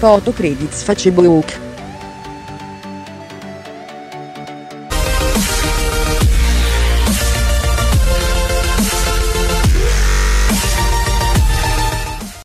Photo credits Facebook